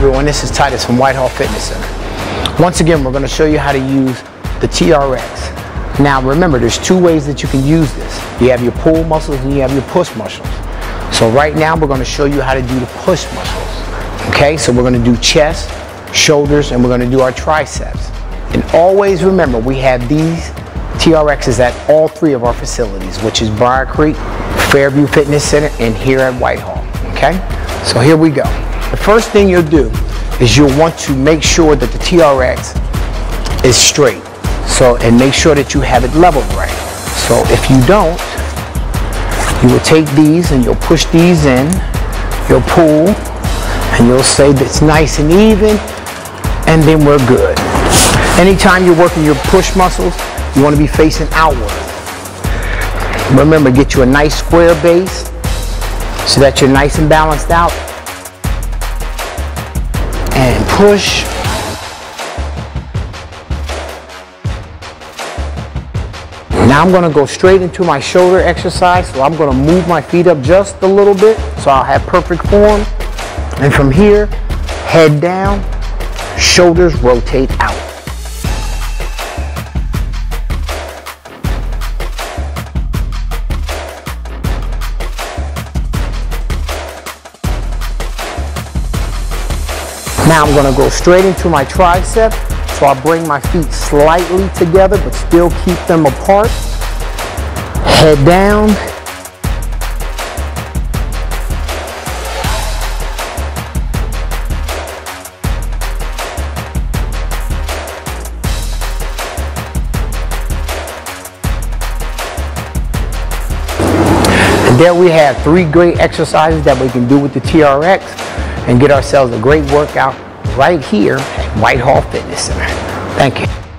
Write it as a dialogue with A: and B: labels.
A: everyone, this is Titus from Whitehall Fitness Center. Once again, we're going to show you how to use the TRX. Now remember, there's two ways that you can use this. You have your pull muscles and you have your push muscles. So right now, we're going to show you how to do the push muscles. Okay, so we're going to do chest, shoulders, and we're going to do our triceps. And always remember, we have these TRXs at all three of our facilities, which is Briar Creek, Fairview Fitness Center, and here at Whitehall. Okay, so here we go. The first thing you'll do is you'll want to make sure that the TRX is straight. So, and make sure that you have it leveled right. So if you don't, you will take these and you'll push these in, you'll pull, and you'll say that's nice and even, and then we're good. Anytime you're working your push muscles, you want to be facing outward. Remember, get you a nice square base so that you're nice and balanced out push. Now I'm going to go straight into my shoulder exercise. So I'm going to move my feet up just a little bit so I'll have perfect form. And from here, head down, shoulders rotate out. Now I'm gonna go straight into my tricep. So I bring my feet slightly together, but still keep them apart. Head down. And there we have three great exercises that we can do with the TRX and get ourselves a great workout right here at Whitehall Fitness Center. Thank you.